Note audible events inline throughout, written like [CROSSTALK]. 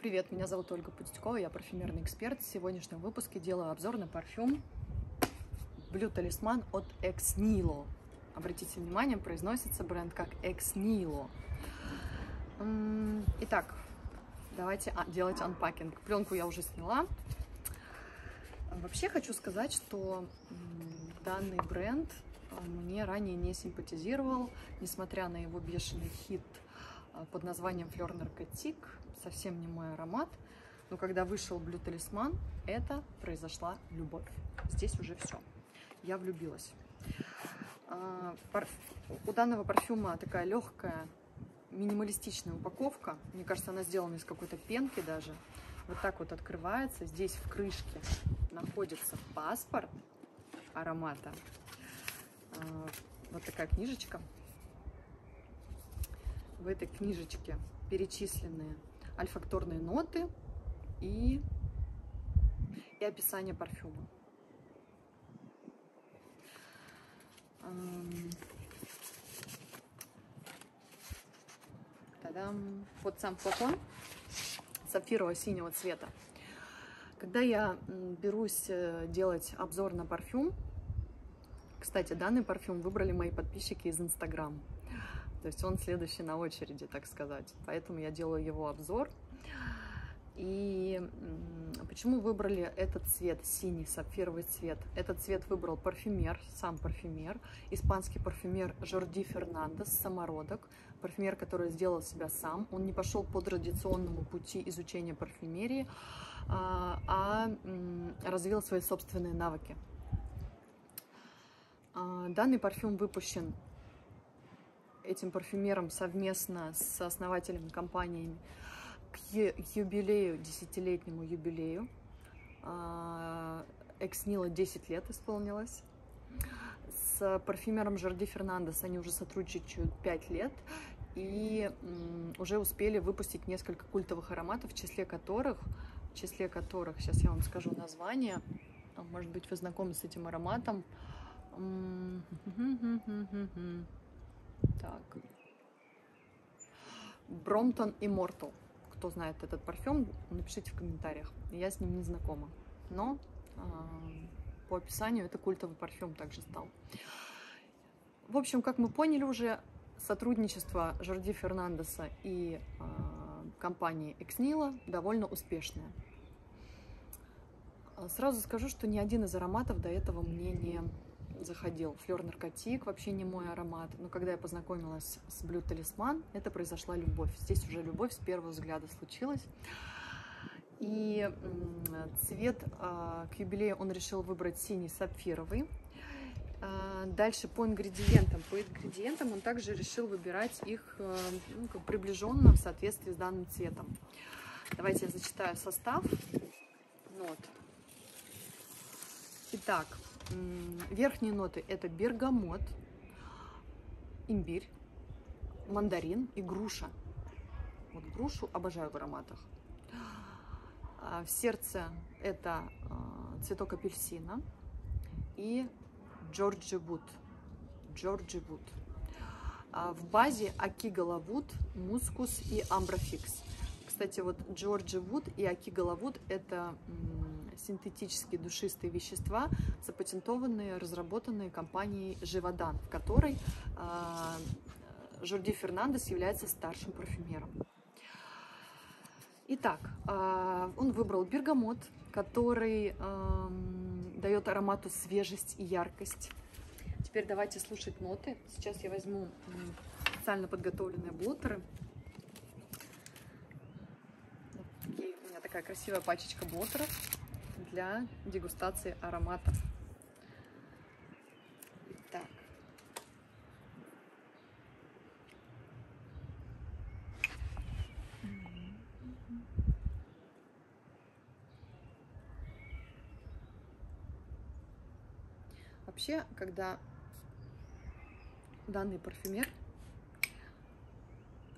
Привет, меня зовут Ольга Путькова, я парфюмерный эксперт. В сегодняшнем выпуске делаю обзор на парфюм Blue Talisman от Ex Nilo. Обратите внимание, произносится бренд как Ex Nilo. Итак, давайте делать анпакинг. Пленку я уже сняла. Вообще хочу сказать, что данный бренд а, мне ранее не симпатизировал, несмотря на его бешеный хит а, под названием Fleur Narcotique, совсем не мой аромат. Но когда вышел Blue Talisman, это произошла любовь. Здесь уже все. Я влюбилась. А, у данного парфюма такая легкая, минималистичная упаковка. Мне кажется, она сделана из какой-то пенки даже. Вот так вот открывается. Здесь в крышке находится паспорт аромата. А, вот такая книжечка. В этой книжечке перечислены альфакторные ноты и, и описание парфюма. Та-дам! Вот сам флакон сапфирово-синего цвета. Когда я берусь э, делать обзор на парфюм, кстати, данный парфюм выбрали мои подписчики из Инстаграм. То есть он следующий на очереди, так сказать. Поэтому я делаю его обзор. И почему выбрали этот цвет, синий сапфировый цвет? Этот цвет выбрал парфюмер, сам парфюмер, испанский парфюмер Жорди Фернандес, самородок, парфюмер, который сделал себя сам. Он не пошел по традиционному пути изучения парфюмерии, а, а развил свои собственные навыки. А, данный парфюм выпущен этим парфюмером совместно с основателями компаниями к юбилею, десятилетнему юбилею. А, Экснила 10 лет исполнилось. С парфюмером Жарди Фернандес они уже сотрудничают 5 лет и уже успели выпустить несколько культовых ароматов, в числе которых, в числе которых, сейчас я вам скажу название, может быть, вы знакомы с этим ароматом. Так. Бромтон Immortal. Кто знает этот парфюм, напишите в комментариях. Я с ним не знакома. Но э, по описанию это культовый парфюм также стал. В общем, как мы поняли уже, сотрудничество Жорди Фернандеса и э, компании Экснила довольно успешное. Сразу скажу, что ни один из ароматов до этого мне не заходил. Флер наркотик вообще не мой аромат. Но когда я познакомилась с Блю Талисман, это произошла любовь. Здесь уже любовь с первого взгляда случилась. И цвет а, к юбилею он решил выбрать синий сапфировый. А, дальше по ингредиентам. По ингредиентам он также решил выбирать их а, ну, как приближенно в соответствии с данным цветом. Давайте я зачитаю состав. Вот. Итак, Верхние ноты это бергамот, имбирь, мандарин и груша. Вот грушу обожаю в ароматах. А, в сердце это а, цветок апельсина и Джорджи Вуд. Джорджи Вуд. А, в базе Akigalawood, Мускус и Ambrofix. Кстати, вот Georgywood и Akigalawood это синтетические душистые вещества, запатентованные, разработанные компанией Givaudan, в которой э, Жорди Фернандес является старшим парфюмером. Итак, э, он выбрал бергамот, который дает аромату свежесть и яркость. Теперь давайте слушать ноты. Сейчас я возьму специально подготовленные блотеры. у меня такая красивая пачечка блотеров для дегустации ароматов. Итак. Вообще, когда данный парфюмер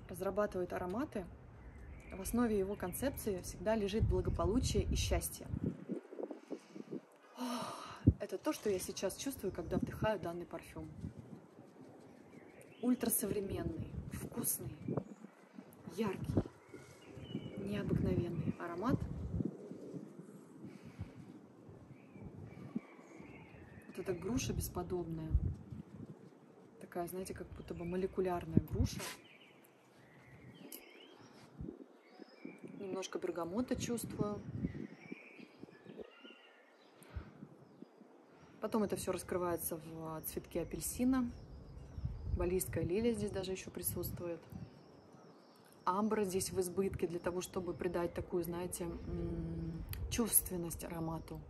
разрабатывает ароматы, в основе его концепции всегда лежит благополучие и счастье. Это то, что я сейчас чувствую, когда вдыхаю данный парфюм. Ультрасовременный, вкусный, яркий, необыкновенный аромат. Вот эта груша бесподобная. Такая, знаете, как будто бы молекулярная груша. Немножко бергамота чувствую. Потом это все раскрывается в цветке апельсина. Балийская лилия здесь даже еще присутствует. Амбра здесь в избытке для того, чтобы придать такую, знаете, чувственность аромату.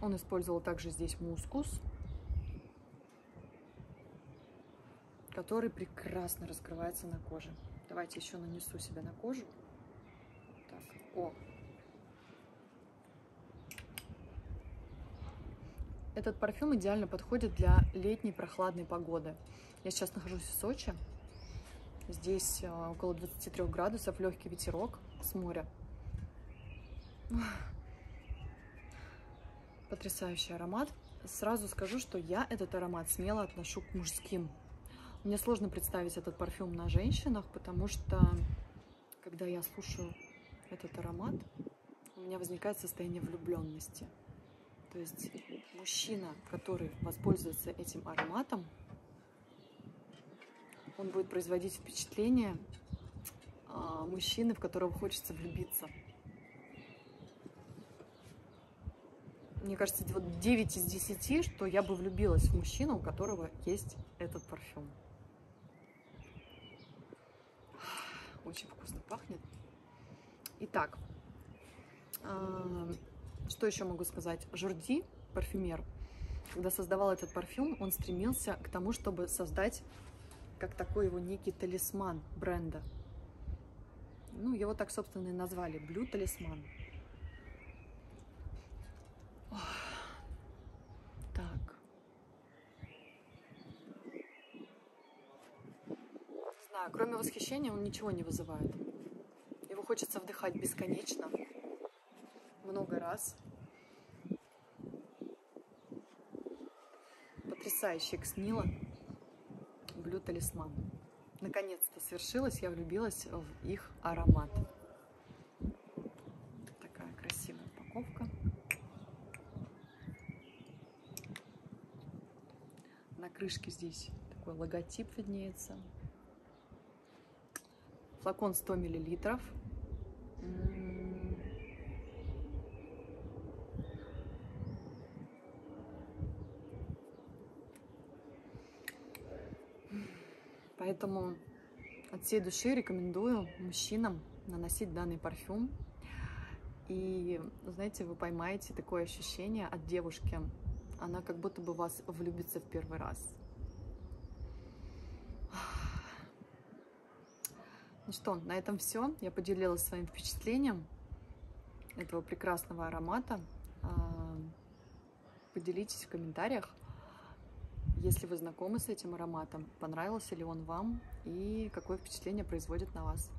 Он использовал также здесь мускус, который прекрасно раскрывается на коже. Давайте еще нанесу себя на кожу. Так, о, Этот парфюм идеально подходит для летней прохладной погоды. Я сейчас нахожусь в Сочи. Здесь э, около 23 градусов, легкий ветерок с моря. [SIGHS] Потрясающий аромат. Сразу скажу, что я этот аромат смело отношу к мужским. Мне сложно представить этот парфюм на женщинах, потому что, когда я слушаю этот аромат, у меня возникает состояние влюбленности. То есть мужчина, который воспользуется этим ароматом, он будет производить впечатление а, мужчины, в которого хочется влюбиться. Мне кажется, вот 9 из 10, что я бы влюбилась в мужчину, у которого есть этот парфюм. Очень вкусно пахнет. Итак, а, что еще могу сказать? Журди, парфюмер, когда создавал этот парфюм, он стремился к тому, чтобы создать как такой его некий талисман бренда. Ну, его так, собственно, и назвали. Блю талисман. Так. Не знаю, кроме восхищения он ничего не вызывает. Его хочется вдыхать бесконечно много раз. Потрясающий Кснила. Блю талисман. Наконец-то свершилось, я влюбилась в их аромат. Такая красивая упаковка. На крышке здесь такой логотип виднеется. Флакон 100 миллилитров. Поэтому от всей души рекомендую мужчинам наносить данный парфюм. И, знаете, вы поймаете такое ощущение от девушки. Она как будто бы вас влюбится в первый раз. Ну что, на этом все. Я поделилась своим впечатлением этого прекрасного аромата. А, поделитесь в комментариях, если вы знакомы с этим ароматом, понравился ли он вам и какое впечатление производит на вас.